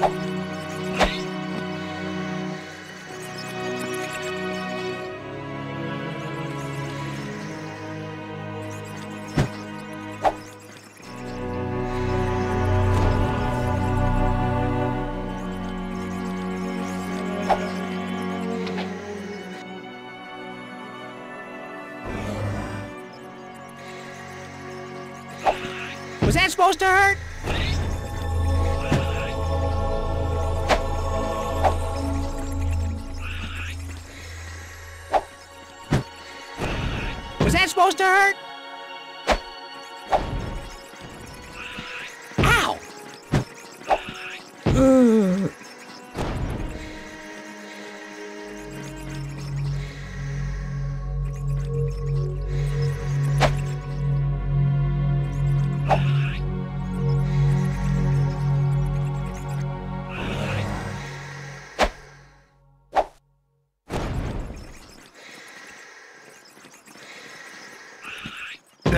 Was that supposed to hurt? Was that supposed to hurt?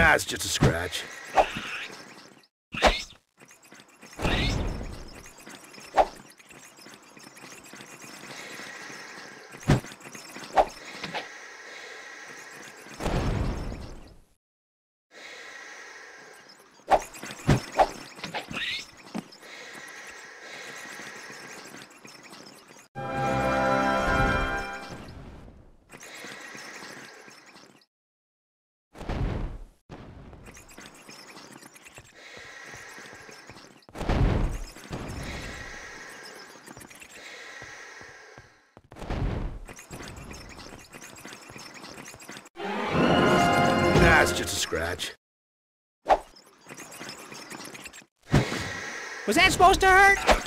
Nah, it's just a scratch. Nah, it's just a scratch. Was that supposed to hurt?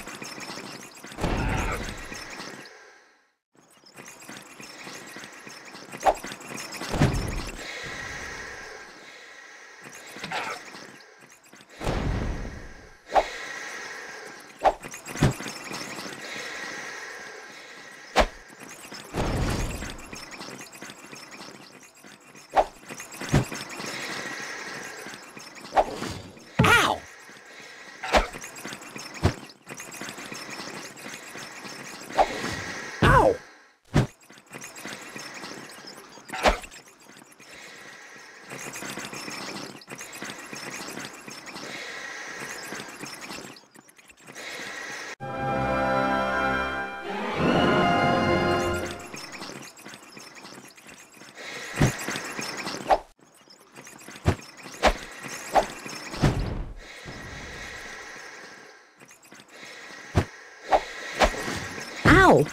Ow!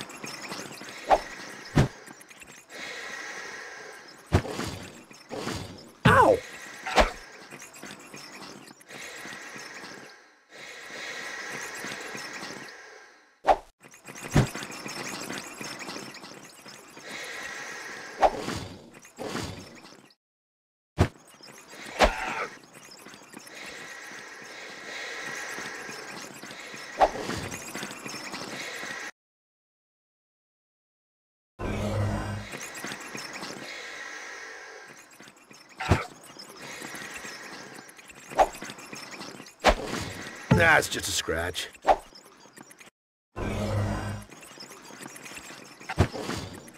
Ow! Nah, it's just a scratch.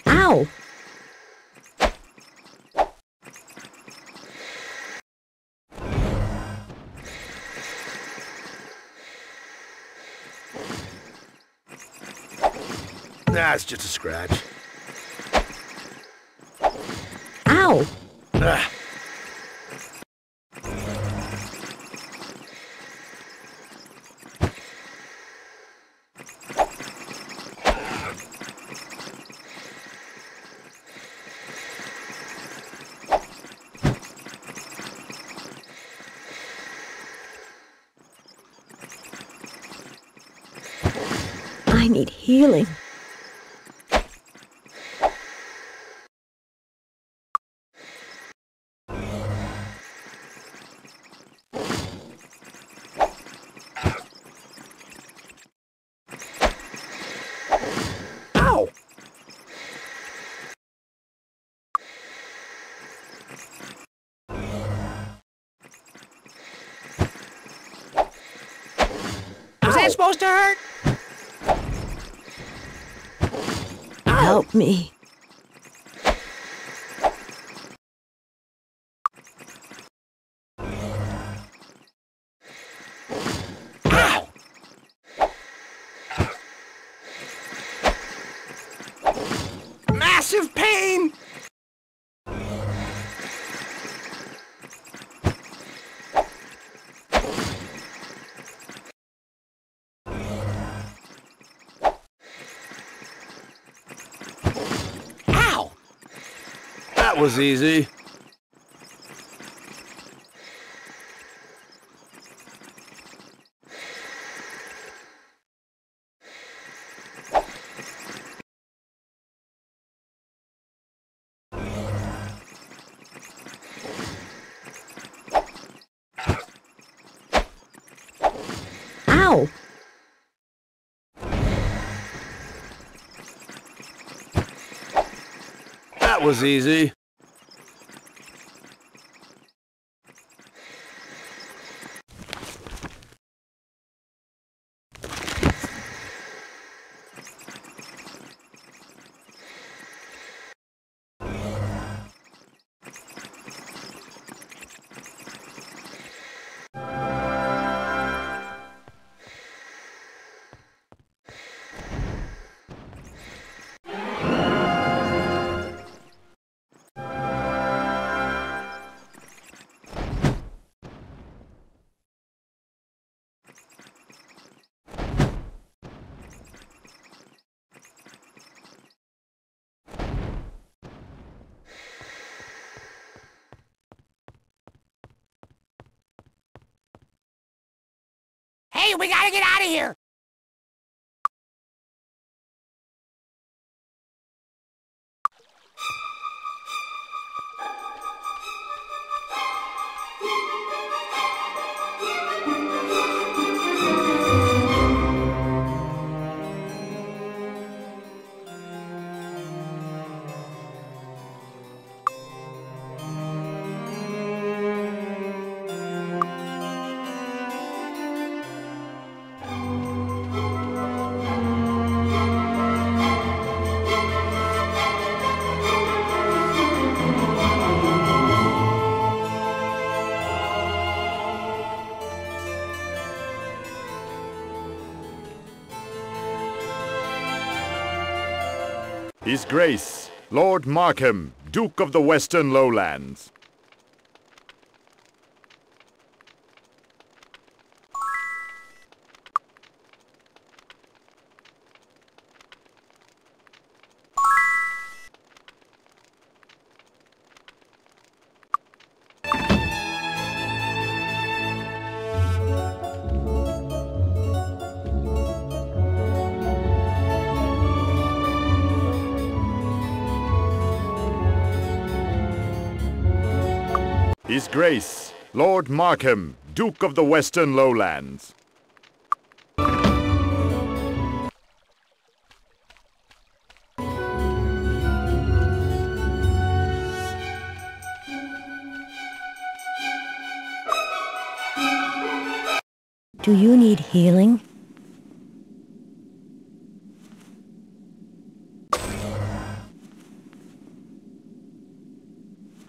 Ow! Nah, it's just a scratch. Ow! Ah, I need healing. Ow! Was that supposed to hurt? Help me. Massive pain! Ow! That was easy. Ow! That was easy. We gotta get out of here! His Grace, Lord Markham, Duke of the Western Lowlands. His Grace, Lord Markham, Duke of the Western Lowlands. Do you need healing?